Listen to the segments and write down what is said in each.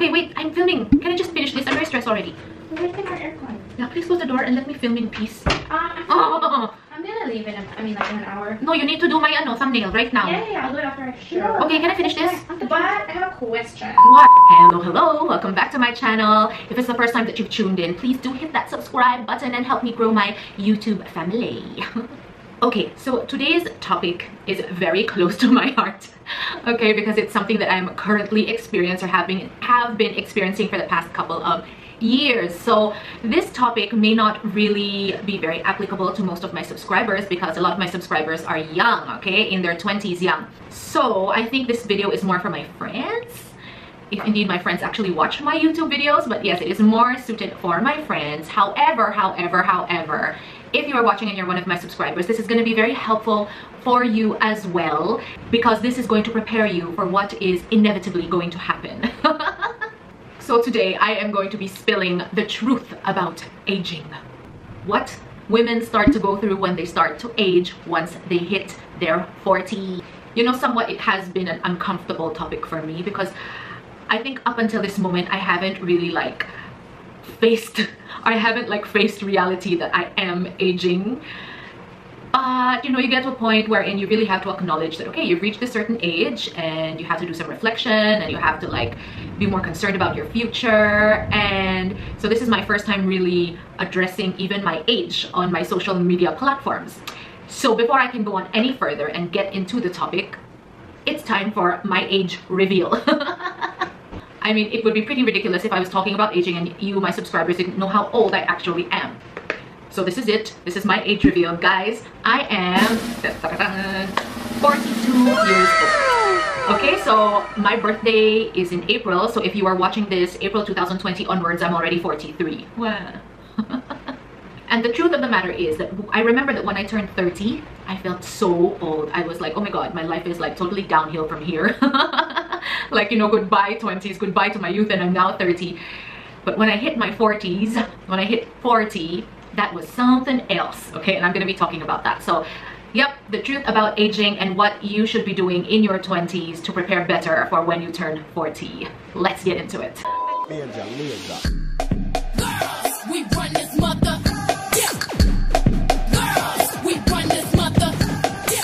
Okay, wait, I'm filming. Can I just finish this? I'm very stressed already. We're waiting aircon. Yeah, please close the door and let me film in peace. Uh, I'm, Oh, I'm gonna leave in, a, I mean, like in an hour. no, you need to do my ano, thumbnail right now. Yeah, yeah, yeah, I'll do it after I show. Okay, can I finish this? But I have a question. What? Hello, hello. Welcome back to my channel. If it's the first time that you've tuned in, please do hit that subscribe button and help me grow my YouTube family. okay, so today's topic is very close to my heart. Okay, because it's something that I'm currently experiencing or having have been experiencing for the past couple of years so this topic may not really be very applicable to most of my subscribers because a lot of my subscribers are young okay in their 20s young so i think this video is more for my friends if indeed my friends actually watch my youtube videos but yes it is more suited for my friends however however however if you are watching and you're one of my subscribers this is going to be very helpful for you as well because this is going to prepare you for what is inevitably going to happen So today I am going to be spilling the truth about aging. What women start to go through when they start to age once they hit their 40. You know, somewhat it has been an uncomfortable topic for me because I think up until this moment I haven't really like faced, I haven't like faced reality that I am aging. But you know you get to a point wherein you really have to acknowledge that okay you've reached a certain age and you have to do some reflection and you have to like be more concerned about your future. And so this is my first time really addressing even my age on my social media platforms. So before I can go on any further and get into the topic it's time for my age reveal I mean, it would be pretty ridiculous if I was talking about aging and you, my subscribers, didn't know how old I actually am. So this is it. This is my age reveal. Guys, I am 42 years old. Okay, so my birthday is in April. So if you are watching this April 2020 onwards, I'm already 43. Wow. and the truth of the matter is that I remember that when I turned 30, I felt so old. I was like, oh my god, my life is like totally downhill from here. like, you know, goodbye 20s, goodbye to my youth, and I'm now 30. But when I hit my 40s, when I hit 40, that was something else okay? And i'm going to be talking about that. So yep the truth about aging and what you should be doing in your 20s to prepare better for when you turn 40 let's get into it.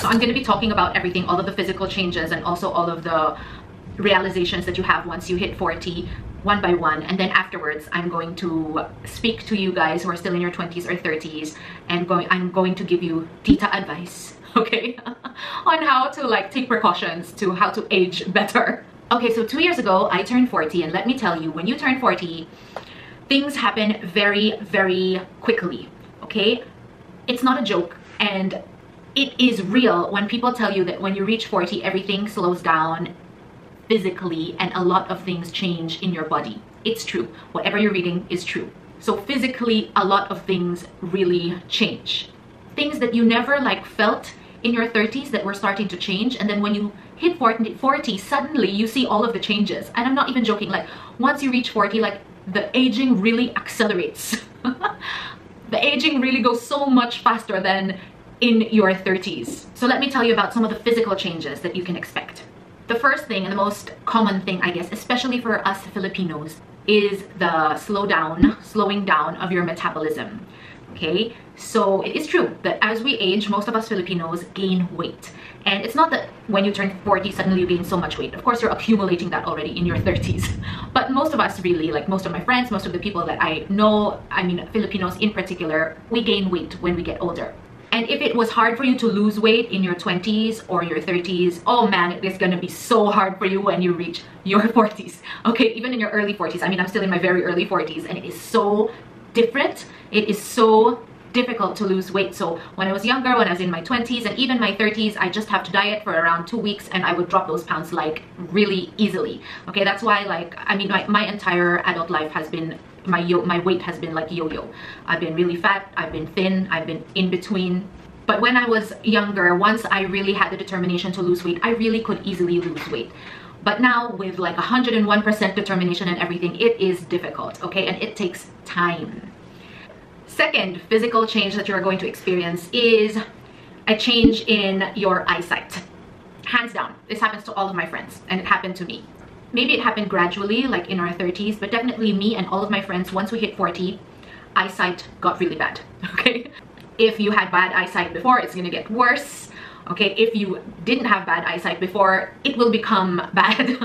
So I'm going to be talking about everything, all of the physical changes and also all of the realizations that you have once you hit 40 one by one. And then afterwards I'm going to speak to you guys who are still in your 20s or 30s and going I'm going to give you Tita advice okay? On how to like take precautions to how to age better. Okay so two years ago I turned 40 and let me tell you when you turn 40 things happen very very quickly okay? It's not a joke and it is real. When people tell you that when you reach 40 everything slows down physically and a lot of things change in your body. It's true. Whatever you're reading is true. So physically, a lot of things really change. Things that you never like felt in your 30s that were starting to change. And then when you hit 40, 40 suddenly you see all of the changes. And I'm not even joking. Like once you reach 40, like the aging really accelerates. the aging really goes so much faster than in your 30s. So let me tell you about some of the physical changes that you can expect. The first thing and the most common thing, I guess, especially for us Filipinos, is the slow down, slowing down of your metabolism. Okay, so it is true that as we age, most of us Filipinos gain weight. And it's not that when you turn 40, suddenly you gain so much weight. Of course, you're accumulating that already in your 30s. But most of us really, like most of my friends, most of the people that I know, I mean, Filipinos in particular, we gain weight when we get older. And if it was hard for you to lose weight in your 20s or your 30s, oh man, it is gonna be so hard for you when you reach your 40s. Okay, even in your early 40s. I mean, I'm still in my very early 40s and it is so different. It is so difficult to lose weight. So when I was younger, when I was in my 20s and even my 30s, I just have to diet for around two weeks and I would drop those pounds like really easily. Okay, that's why like, I mean, my, my entire adult life has been my yo my weight has been like yo-yo. I've been really fat i've been thin i've been in between. But when i was younger once i really had the determination to lose weight i really could easily lose weight. But now with like 101% determination and everything it is difficult okay? And it takes time second physical change that you're going to experience is a change in your eyesight hands down this happens to all of my friends and it happened to me maybe it happened gradually, like in our 30s, but definitely me and all of my friends, once we hit 40, eyesight got really bad, okay? If you had bad eyesight before, it's gonna get worse. Okay, if you didn't have bad eyesight before, it will become bad.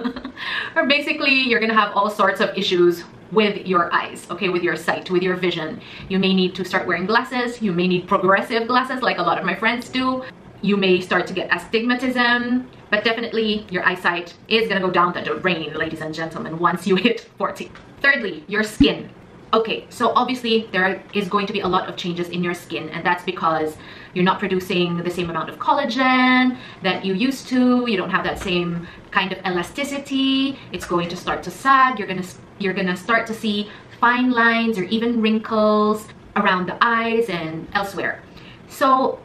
or basically, you're gonna have all sorts of issues with your eyes, okay, with your sight, with your vision. You may need to start wearing glasses. You may need progressive glasses like a lot of my friends do. You may start to get astigmatism, but definitely your eyesight is gonna go down the drain, ladies and gentlemen, once you hit 40. Thirdly, your skin. Okay, so obviously there is going to be a lot of changes in your skin and that's because you're not producing the same amount of collagen that you used to. You don't have that same kind of elasticity. It's going to start to sag. You're gonna you're gonna start to see fine lines or even wrinkles around the eyes and elsewhere. So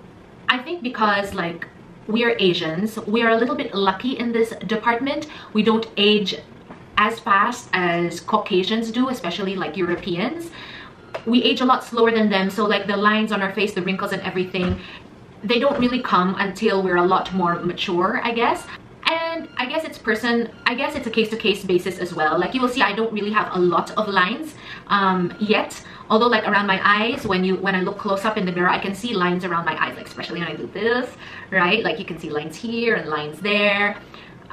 I think because like we are Asians, we are a little bit lucky in this department. We don't age as fast as Caucasians do, especially like Europeans. We age a lot slower than them, so like the lines on our face, the wrinkles and everything, they don't really come until we're a lot more mature, I guess. And I guess it's person, I guess it's a case-to-case -case basis as well. Like you will see, I don't really have a lot of lines um, yet. Although like around my eyes, when you when I look close up in the mirror, I can see lines around my eyes, like especially when I do this, right? Like you can see lines here and lines there.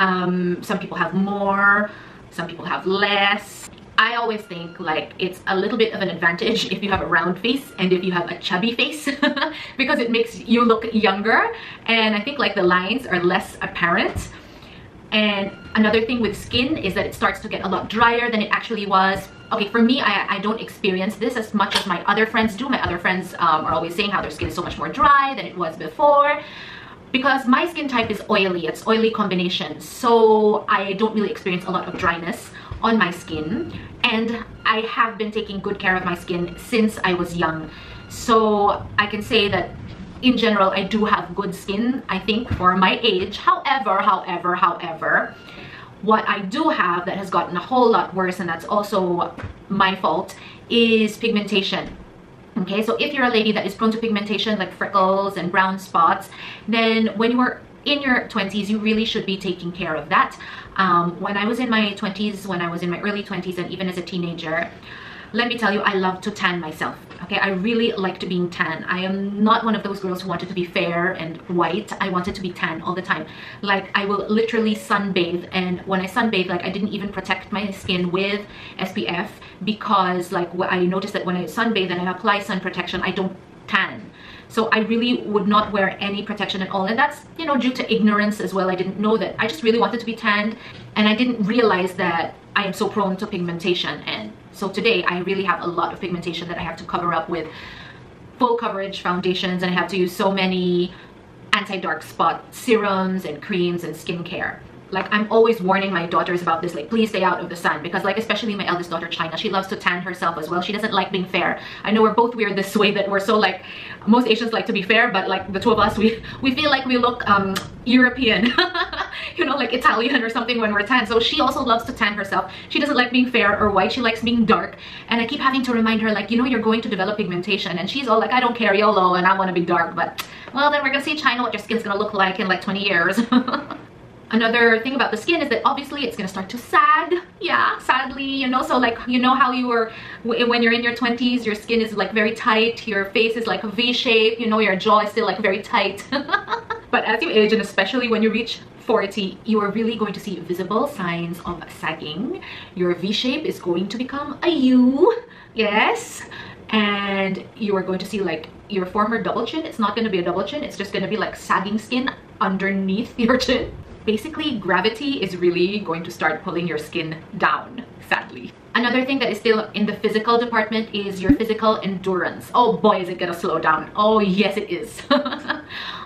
Um, some people have more some people have less. I always think like it's a little bit of an advantage if you have a round face and if you have a chubby face because it makes you look younger and I think like the lines are less apparent. And another thing with skin is that it starts to get a lot drier than it actually was. Okay for me I, I don't experience this as much as my other friends do. My other friends um, are always saying how their skin is so much more dry than it was before because my skin type is oily. It's oily combination. So I don't really experience a lot of dryness on my skin. And I have been taking good care of my skin since I was young. So I can say that in general I do have good skin I think for my age. However however however what I do have that has gotten a whole lot worse and that's also my fault is pigmentation okay so if you're a lady that is prone to pigmentation like freckles and brown spots then when you are in your 20s you really should be taking care of that. Um, when I was in my 20s when I was in my early 20s and even as a teenager let me tell you I love to tan myself okay? I really liked being tan. I am not one of those girls who wanted to be fair and white. I wanted to be tan all the time. Like I will literally sunbathe and when I sunbathe like I didn't even protect my skin with SPF because like I noticed that when I sunbathe and I apply sun protection I don't tan. So I really would not wear any protection at all and that's you know due to ignorance as well. I didn't know that. I just really wanted to be tanned and I didn't realize that I am so prone to pigmentation and so today I really have a lot of pigmentation that I have to cover up with full coverage foundations and I have to use so many anti-dark spot serums and creams and skincare like i'm always warning my daughters about this like please stay out of the sun. Because like especially my eldest daughter china she loves to tan herself as well. She doesn't like being fair. I know we're both weird this way that we're so like most asians like to be fair but like the two of us we we feel like we look um european you know like italian or something when we're tan so she also loves to tan herself. She doesn't like being fair or white. She likes being dark. And i keep having to remind her like you know you're going to develop pigmentation. And she's all like i don't care yolo and i want to be dark. But well then we're gonna see china what your skin's gonna look like in like 20 years Another thing about the skin is that obviously it's gonna start to sag. Yeah, sadly, you know, so like, you know how you were, when you're in your 20s, your skin is like very tight, your face is like a V shape, you know, your jaw is still like very tight. but as you age and especially when you reach 40, you are really going to see visible signs of sagging. Your V shape is going to become a U, yes. And you are going to see like your former double chin. It's not going to be a double chin. It's just going to be like sagging skin underneath your chin basically gravity is really going to start pulling your skin down sadly. Another thing that is still in the physical department is your physical endurance. Oh boy is it gonna slow down. Oh yes it is.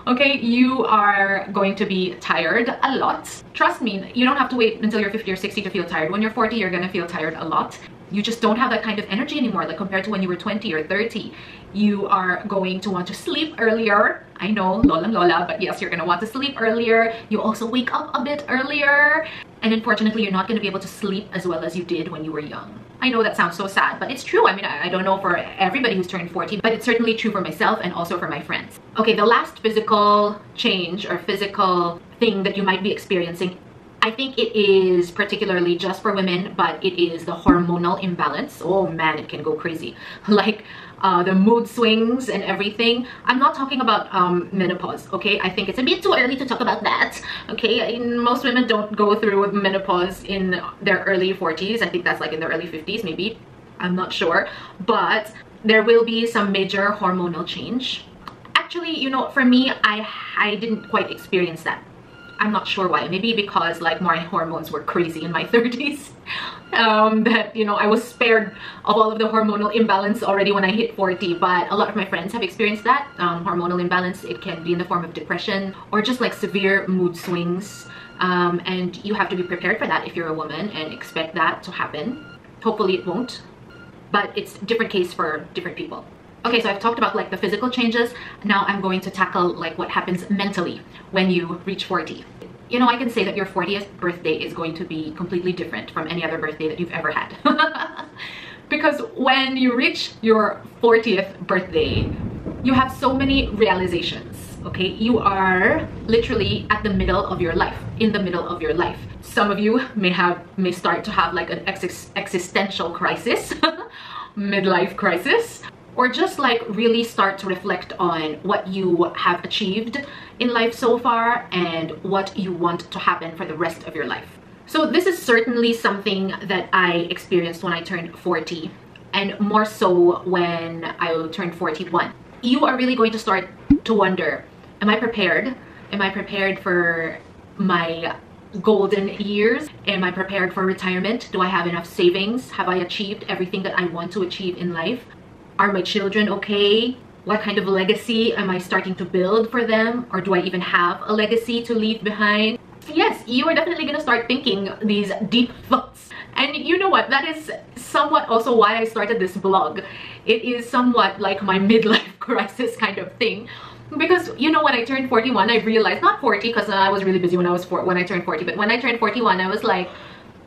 Okay you are going to be tired a lot. Trust me you don't have to wait until you're 50 or 60 to feel tired. When you're 40 you're gonna feel tired a lot you just don't have that kind of energy anymore like compared to when you were 20 or 30 you are going to want to sleep earlier. I know lola lola but yes you're gonna want to sleep earlier. You also wake up a bit earlier. And unfortunately you're not going to be able to sleep as well as you did when you were young. I know that sounds so sad but it's true. I mean I, I don't know for everybody who's turned 40 but it's certainly true for myself and also for my friends. Okay the last physical change or physical thing that you might be experiencing I think it is particularly just for women, but it is the hormonal imbalance. Oh man, it can go crazy. Like uh, the mood swings and everything. I'm not talking about um, menopause, okay? I think it's a bit too early to talk about that, okay? Most women don't go through menopause in their early 40s. I think that's like in their early 50s, maybe. I'm not sure. But there will be some major hormonal change. Actually, you know, for me, I, I didn't quite experience that. I'm not sure why. Maybe because like my hormones were crazy in my 30s. um, that, you know, I was spared of all of the hormonal imbalance already when I hit 40. But a lot of my friends have experienced that. Um, hormonal imbalance, it can be in the form of depression or just like severe mood swings. Um, and you have to be prepared for that if you're a woman and expect that to happen. Hopefully it won't. But it's different case for different people. Okay, so I've talked about like the physical changes. Now I'm going to tackle like what happens mentally when you reach 40. You know, I can say that your 40th birthday is going to be completely different from any other birthday that you've ever had. because when you reach your 40th birthday, you have so many realizations okay you are literally at the middle of your life in the middle of your life some of you may have may start to have like an ex existential crisis midlife crisis or just like really start to reflect on what you have achieved in life so far and what you want to happen for the rest of your life. So this is certainly something that I experienced when I turned 40 and more so when I turned 41. You are really going to start to wonder, am I prepared? Am I prepared for my golden years? Am I prepared for retirement? Do I have enough savings? Have I achieved everything that I want to achieve in life? Are my children okay? What kind of legacy am I starting to build for them? Or do I even have a legacy to leave behind? Yes, you are definitely gonna start thinking these deep thoughts. And you know what? That is somewhat also why I started this blog. It is somewhat like my midlife crisis kind of thing because you know when I turned 41 I realized not 40 because uh, I was really busy when I was four, when I turned 40 but when I turned 41 I was like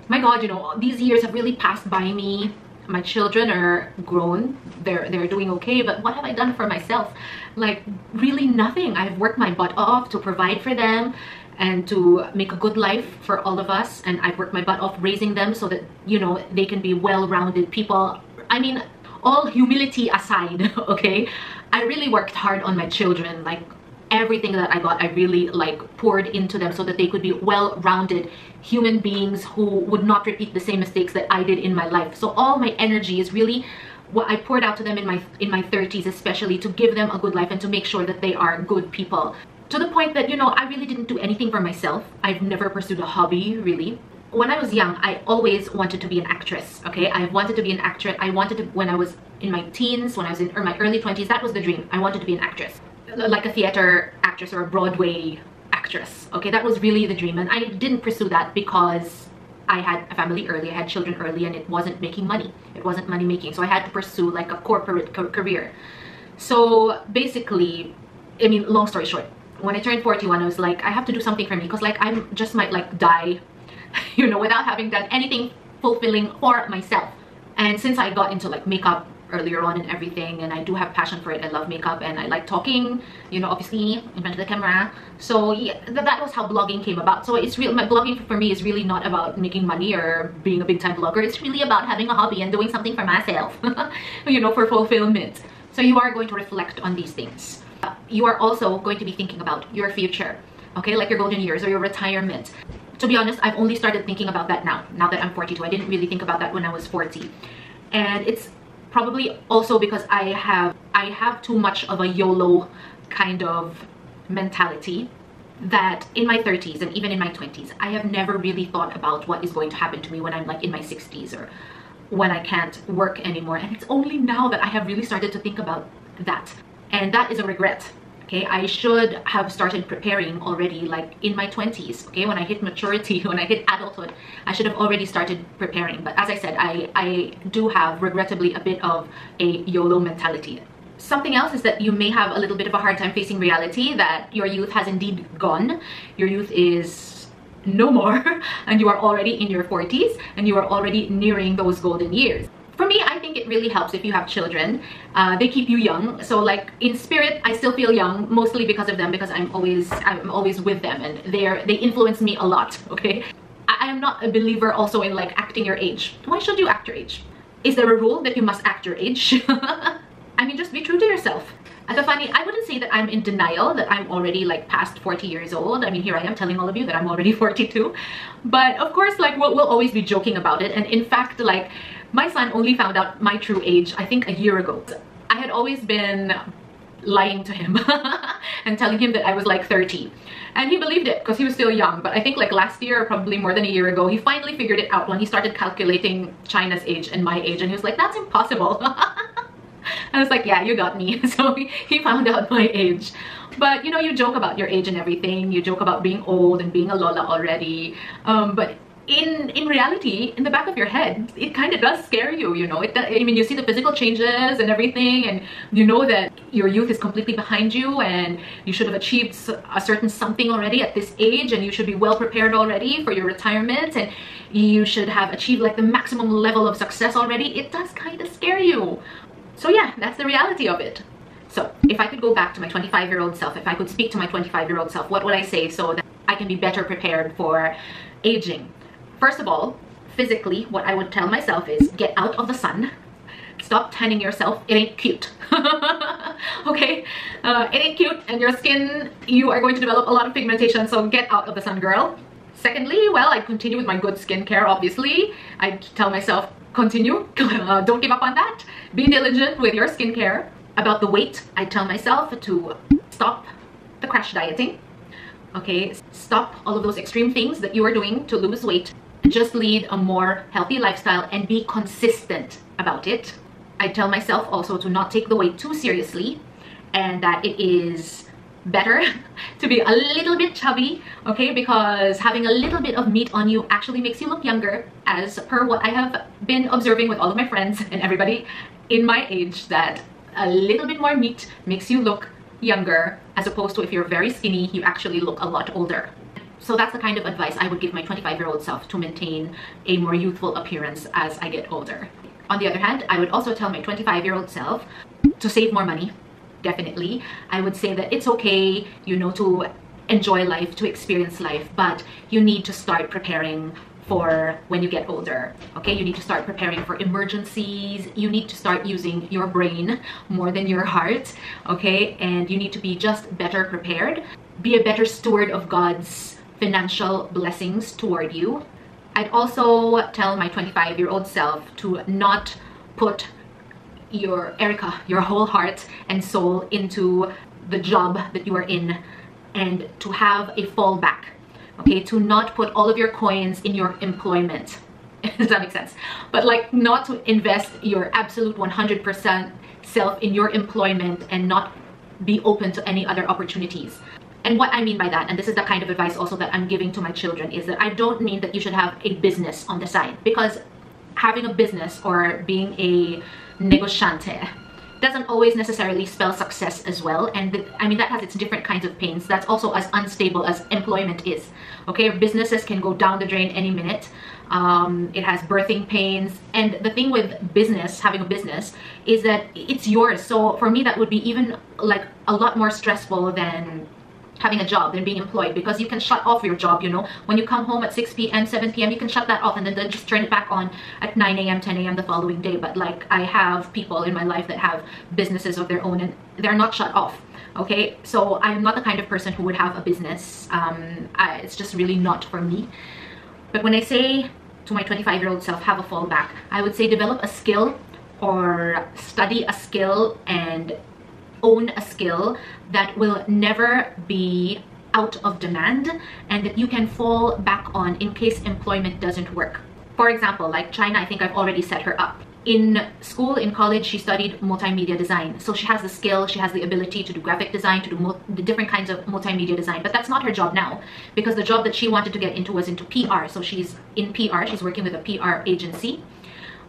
my god you know these years have really passed by me my children are grown they're they're doing okay but what have i done for myself? Like really nothing. I've worked my butt off to provide for them and to make a good life for all of us and i've worked my butt off raising them so that you know they can be well-rounded people. I mean all humility aside okay i really worked hard on my children. Like everything that I got, I really like poured into them so that they could be well-rounded human beings who would not repeat the same mistakes that I did in my life. So all my energy is really what I poured out to them in my in my 30s especially to give them a good life and to make sure that they are good people. To the point that, you know, I really didn't do anything for myself. I've never pursued a hobby, really when I was young, I always wanted to be an actress, okay? I wanted to be an actress. I wanted to, when I was in my teens, when I was in or my early 20s, that was the dream. I wanted to be an actress like a theater actress or a Broadway actress. Okay, that was really the dream. And I didn't pursue that because I had a family early, I had children early, and it wasn't making money. It wasn't money making. So I had to pursue like a corporate career. So basically, I mean, long story short, when I turned 41, I was like, I have to do something for me because like I just might like die, you know, without having done anything fulfilling for myself. And since I got into like makeup earlier on and everything and I do have passion for it. I love makeup and I like talking, you know, obviously in front of the camera. So yeah, th that was how blogging came about. So it's real, my blogging for me is really not about making money or being a big time blogger. It's really about having a hobby and doing something for myself, you know, for fulfillment. So you are going to reflect on these things. You are also going to be thinking about your future, okay, like your golden years or your retirement to be honest, I've only started thinking about that now, now that I'm 42. I didn't really think about that when I was 40. And it's probably also because I have I have too much of a YOLO kind of mentality that in my 30s and even in my 20s I have never really thought about what is going to happen to me when I'm like in my 60s or when I can't work anymore. And it's only now that I have really started to think about that. And that is a regret okay? I should have started preparing already like in my 20s okay? When i hit maturity when i hit adulthood i should have already started preparing. But as i said i i do have regrettably a bit of a yolo mentality. Something else is that you may have a little bit of a hard time facing reality that your youth has indeed gone. Your youth is no more and you are already in your 40s and you are already nearing those golden years. For me i think it really helps if you have children uh, they keep you young so like in spirit i still feel young mostly because of them because i'm always i'm always with them and they're they influence me a lot okay I'm not a believer also in like acting your age. Why should you act your age? Is there a rule that you must act your age? I mean, just be true to yourself. Funny, I wouldn't say that I'm in denial that I'm already like past 40 years old. I mean, here I am telling all of you that I'm already 42. But of course, like we'll, we'll always be joking about it. And in fact, like my son only found out my true age, I think a year ago. I had always been lying to him and telling him that I was like 30 and he believed it because he was still young. But I think like last year probably more than a year ago he finally figured it out when he started calculating China's age and my age. And he was like that's impossible. I was like yeah you got me. So he, found out my age. But you know you joke about your age and everything. You joke about being old and being a lola already. Um, but in in reality in the back of your head it kind of does scare you you know? It i mean you see the physical changes and everything and you know that your youth is completely behind you and you should have achieved a certain something already at this age and you should be well prepared already for your retirement and you should have achieved like the maximum level of success already. It does kind of scare you. So yeah that's the reality of it. So if i could go back to my 25 year old self if i could speak to my 25 year old self what would i say so that i can be better prepared for aging First of all, physically, what I would tell myself is get out of the sun. Stop tanning yourself. It ain't cute. okay? Uh, it ain't cute and your skin, you are going to develop a lot of pigmentation, so get out of the sun, girl. Secondly, well, I continue with my good skincare, obviously. I tell myself, continue. uh, don't give up on that. Be diligent with your skincare. About the weight, I tell myself to stop the crash dieting. Okay, stop all of those extreme things that you are doing to lose weight just lead a more healthy lifestyle and be consistent about it. I tell myself also to not take the weight too seriously and that it is better to be a little bit chubby okay because having a little bit of meat on you actually makes you look younger as per what I have been observing with all of my friends and everybody in my age that a little bit more meat makes you look younger as opposed to if you're very skinny you actually look a lot older so that's the kind of advice I would give my 25 year old self to maintain a more youthful appearance as I get older. On the other hand, I would also tell my 25 year old self to save more money. Definitely. I would say that it's okay, you know, to enjoy life, to experience life, but you need to start preparing for when you get older okay you need to start preparing for emergencies you need to start using your brain more than your heart okay and you need to be just better prepared be a better steward of god's financial blessings toward you. I'd also tell my 25 year old self to not put your Erica, your whole heart and soul into the job that you are in and to have a fallback. Okay, to not put all of your coins in your employment. Does that make sense? But like not to invest your absolute 100% self in your employment and not be open to any other opportunities. And what I mean by that, and this is the kind of advice also that I'm giving to my children, is that I don't mean that you should have a business on the side. Because having a business or being a negociante doesn't always necessarily spell success as well. And i mean that has its different kinds of pains. That's also as unstable as employment is. Okay businesses can go down the drain any minute. Um, it has birthing pains. And the thing with business having a business is that it's yours. So for me that would be even like a lot more stressful than having a job than being employed because you can shut off your job you know. When you come home at 6 p.m 7 p.m you can shut that off and then, then just turn it back on at 9 a.m 10 a.m the following day. But like i have people in my life that have businesses of their own and they're not shut off okay? So i'm not the kind of person who would have a business. Um I, it's just really not for me. But when i say to my 25 year old self have a fallback i would say develop a skill or study a skill and own a skill that will never be out of demand and that you can fall back on in case employment doesn't work. For example, like China, I think I've already set her up. In school, in college, she studied multimedia design. So she has the skill, she has the ability to do graphic design, to do the different kinds of multimedia design. But that's not her job now because the job that she wanted to get into was into PR. So she's in PR, she's working with a PR agency.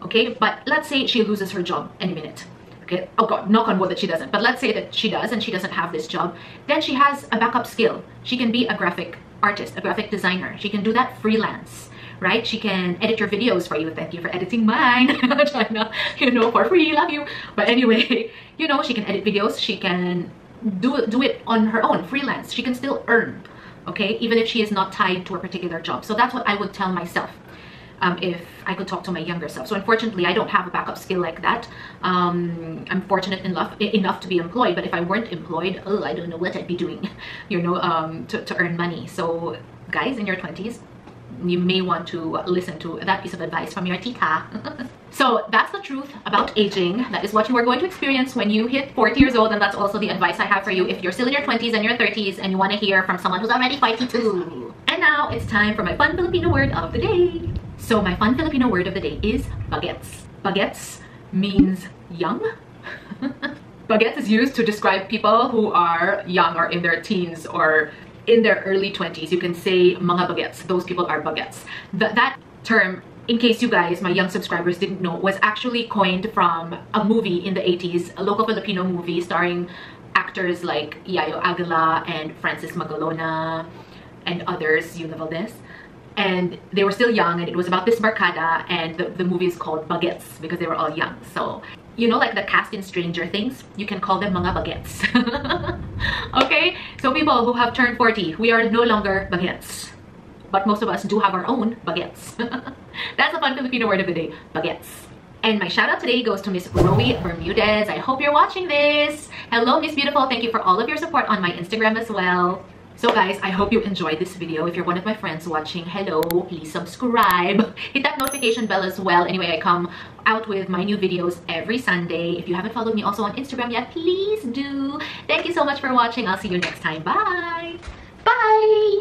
Okay, but let's say she loses her job any minute okay? Oh god knock on wood that she doesn't. But let's say that she does and she doesn't have this job. Then she has a backup skill. She can be a graphic artist a graphic designer. She can do that freelance right? She can edit your videos for you. Thank you for editing mine china you know for free. Love you. But anyway you know she can edit videos. She can do do it on her own freelance. She can still earn okay? Even if she is not tied to a particular job. So that's what I would tell myself. Um, if I could talk to my younger self. So unfortunately, I don't have a backup skill like that. Um, I'm fortunate enough enough to be employed, but if I weren't employed, oh, I don't know what I'd be doing, you know, um, to, to earn money. So guys in your 20s, you may want to listen to that piece of advice from your tita. so that's the truth about aging. That is what you are going to experience when you hit 40 years old and that's also the advice I have for you if you're still in your 20s and your 30s and you want to hear from someone who's already 42. And now it's time for my fun Filipino word of the day. So my fun Filipino word of the day is bagets. Bagets means young. bagets is used to describe people who are young or in their teens or in their early 20s. You can say mga bagets. Those people are bagets. Th that term, in case you guys, my young subscribers didn't know, was actually coined from a movie in the 80s, a local Filipino movie starring actors like Yayo Aguila and Francis Magalona and others, you Eula Valdez. And they were still young and it was about this barkada and the, the movie is called Bagets because they were all young. So you know like the cast in Stranger Things, you can call them mga bagets. okay? So people who have turned 40, we are no longer bagets. But most of us do have our own bagets. That's a fun Filipino word of the day, bagets. And my shout out today goes to Miss Rowie Bermudez. I hope you're watching this. Hello, Miss Beautiful. Thank you for all of your support on my Instagram as well. So guys, I hope you enjoyed this video. If you're one of my friends watching, hello, please subscribe. Hit that notification bell as well. Anyway, I come out with my new videos every Sunday. If you haven't followed me also on Instagram yet, please do. Thank you so much for watching. I'll see you next time. Bye. Bye.